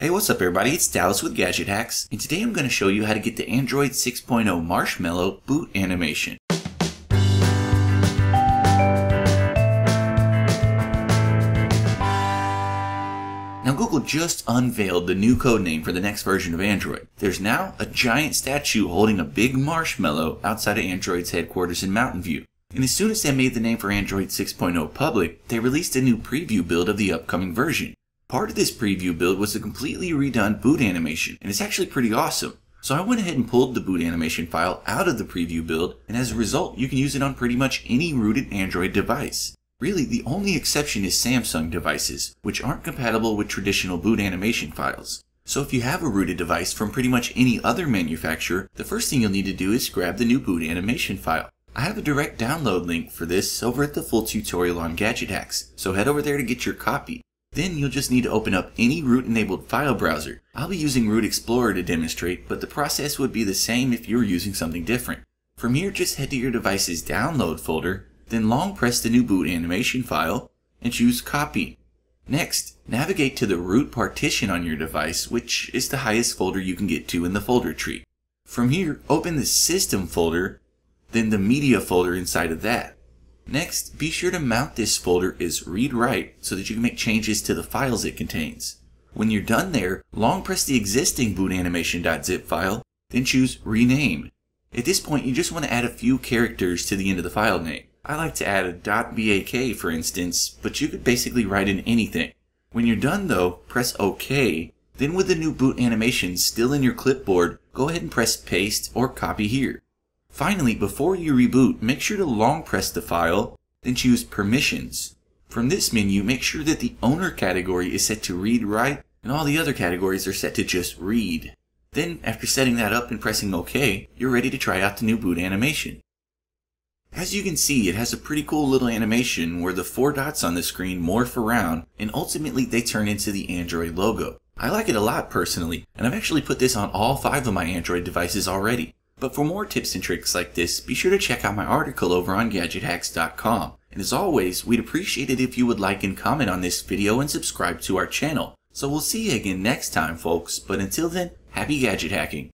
Hey, what's up everybody? It's Dallas with Gadget Hacks, and today I'm going to show you how to get the Android 6.0 Marshmallow boot animation. Now Google just unveiled the new code name for the next version of Android. There's now a giant statue holding a big marshmallow outside of Android's headquarters in Mountain View. And as soon as they made the name for Android 6.0 public, they released a new preview build of the upcoming version. Part of this preview build was a completely redone boot animation, and it's actually pretty awesome. So I went ahead and pulled the boot animation file out of the preview build, and as a result, you can use it on pretty much any rooted Android device. Really, the only exception is Samsung devices, which aren't compatible with traditional boot animation files. So if you have a rooted device from pretty much any other manufacturer, the first thing you'll need to do is grab the new boot animation file. I have a direct download link for this over at the full tutorial on Gadget Hacks, so head over there to get your copy. Then you'll just need to open up any root-enabled file browser. I'll be using Root Explorer to demonstrate, but the process would be the same if you were using something different. From here, just head to your device's download folder, then long press the new boot animation file, and choose Copy. Next, navigate to the root partition on your device, which is the highest folder you can get to in the folder tree. From here, open the System folder, then the Media folder inside of that. Next, be sure to mount this folder as read-write so that you can make changes to the files it contains. When you're done there, long press the existing bootanimation.zip file, then choose Rename. At this point, you just want to add a few characters to the end of the file name. I like to add a .bak for instance, but you could basically write in anything. When you're done though, press OK, then with the new boot animation still in your clipboard, go ahead and press paste or copy here. Finally, before you reboot, make sure to long press the file, then choose Permissions. From this menu, make sure that the owner category is set to read write and all the other categories are set to just read. Then, after setting that up and pressing OK, you're ready to try out the new boot animation. As you can see, it has a pretty cool little animation where the four dots on the screen morph around and ultimately they turn into the Android logo. I like it a lot personally, and I've actually put this on all five of my Android devices already. But for more tips and tricks like this, be sure to check out my article over on GadgetHacks.com. And as always, we'd appreciate it if you would like and comment on this video and subscribe to our channel. So we'll see you again next time, folks. But until then, happy gadget hacking.